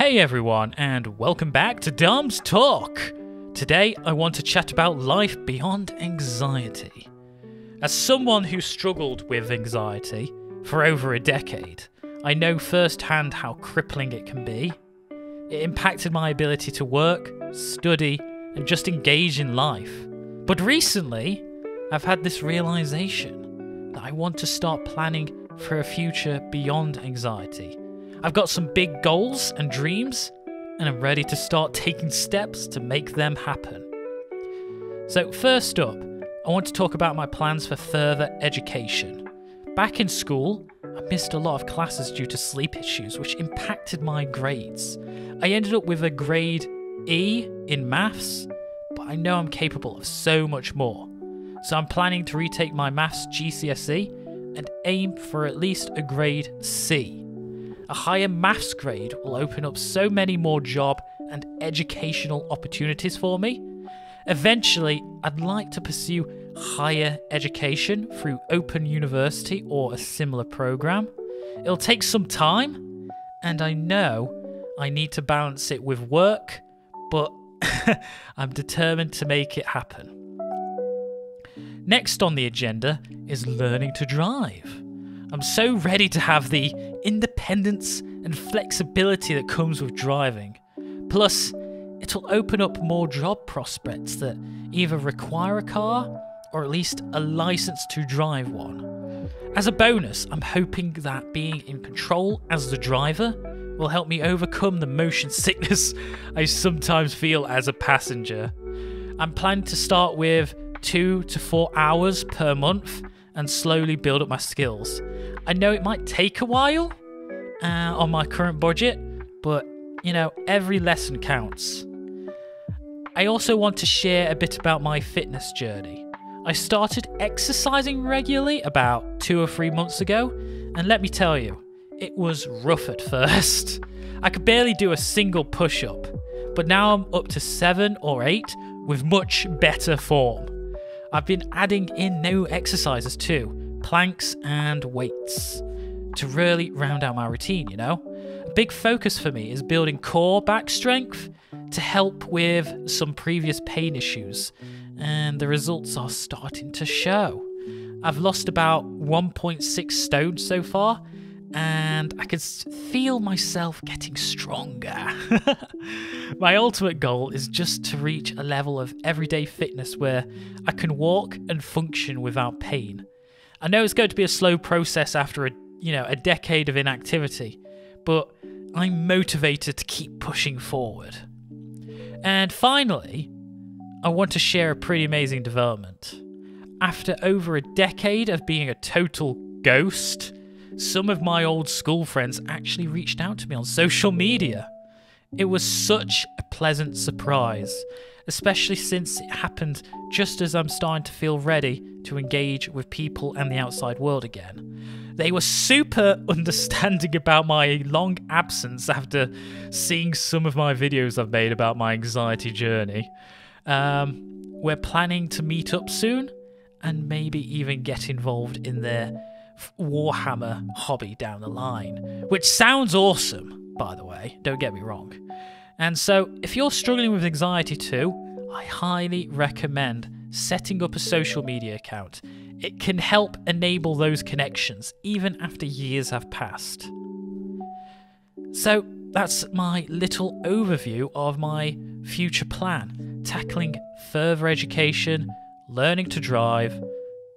Hey everyone, and welcome back to Dom's Talk. Today I want to chat about life beyond anxiety. As someone who struggled with anxiety for over a decade, I know firsthand how crippling it can be. It impacted my ability to work, study, and just engage in life. But recently, I've had this realization that I want to start planning for a future beyond anxiety I've got some big goals and dreams, and I'm ready to start taking steps to make them happen. So, first up, I want to talk about my plans for further education. Back in school, I missed a lot of classes due to sleep issues, which impacted my grades. I ended up with a grade E in maths, but I know I'm capable of so much more. So I'm planning to retake my maths GCSE and aim for at least a grade C. A higher maths grade will open up so many more job and educational opportunities for me. Eventually, I'd like to pursue higher education through Open University or a similar program. It'll take some time, and I know I need to balance it with work, but I'm determined to make it happen. Next on the agenda is learning to drive. I'm so ready to have the independence and flexibility that comes with driving. Plus, it'll open up more job prospects that either require a car or at least a license to drive one. As a bonus, I'm hoping that being in control as the driver will help me overcome the motion sickness I sometimes feel as a passenger. I'm planning to start with two to four hours per month and slowly build up my skills. I know it might take a while uh, on my current budget, but you know, every lesson counts. I also want to share a bit about my fitness journey. I started exercising regularly about two or three months ago, and let me tell you, it was rough at first. I could barely do a single push up, but now I'm up to seven or eight with much better form. I've been adding in new exercises too, planks and weights, to really round out my routine, you know? A big focus for me is building core back strength to help with some previous pain issues, and the results are starting to show. I've lost about 1.6 stone so far, and I could feel myself getting stronger. My ultimate goal is just to reach a level of everyday fitness where I can walk and function without pain. I know it's going to be a slow process after a, you know, a decade of inactivity, but I'm motivated to keep pushing forward. And finally, I want to share a pretty amazing development. After over a decade of being a total ghost, some of my old school friends actually reached out to me on social media. It was such a pleasant surprise, especially since it happened just as I'm starting to feel ready to engage with people and the outside world again. They were super understanding about my long absence after seeing some of my videos I've made about my anxiety journey. Um, we're planning to meet up soon and maybe even get involved in their Warhammer hobby down the line, which sounds awesome, by the way, don't get me wrong. And so, if you're struggling with anxiety too, I highly recommend setting up a social media account. It can help enable those connections even after years have passed. So, that's my little overview of my future plan tackling further education, learning to drive,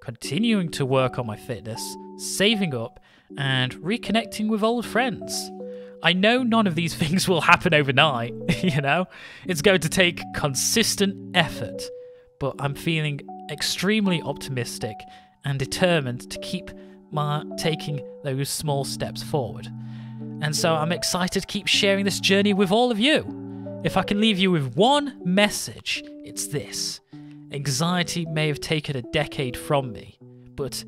continuing to work on my fitness, saving up, and reconnecting with old friends. I know none of these things will happen overnight, you know? It's going to take consistent effort, but I'm feeling extremely optimistic and determined to keep my taking those small steps forward. And so I'm excited to keep sharing this journey with all of you. If I can leave you with one message, it's this. Anxiety may have taken a decade from me, but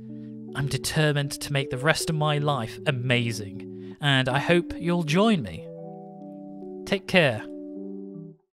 I'm determined to make the rest of my life amazing, and I hope you'll join me. Take care.